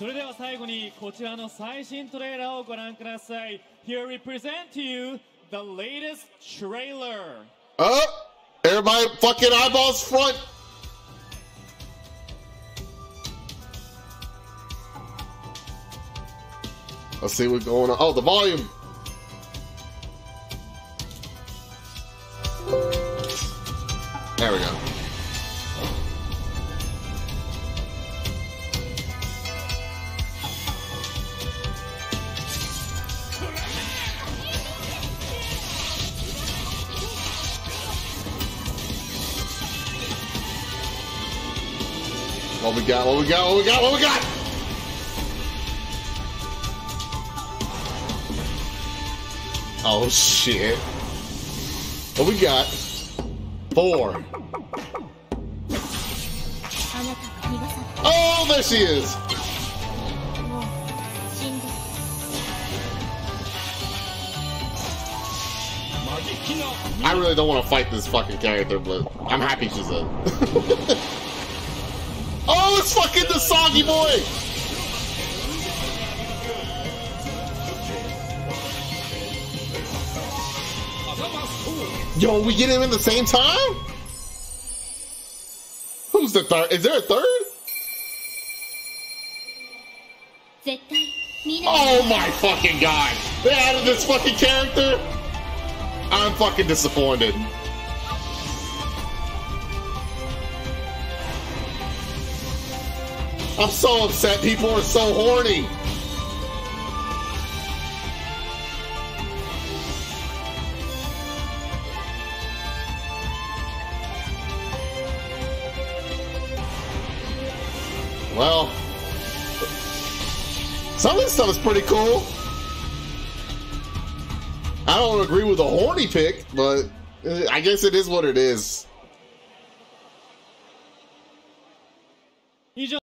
それでは最後にこちらの最新トレーラーをご覧ください Here we present to you the latest trailer Uh, everybody fucking eyeballs front. Let's see what's going on. Oh, the volume. There we go. What we got, what we got, what we got, what we got! Oh, shit. What we got? Four. Oh, there she is! I really don't want to fight this fucking character, but I'm happy she's in. fucking the soggy boy! Yo, we get him in the same time? Who's the third? Is there a third? Oh my fucking god! They added this fucking character? I'm fucking disappointed. I'm so upset. People are so horny. Well, some of this stuff is pretty cool. I don't agree with the horny pick, but I guess it is what it is.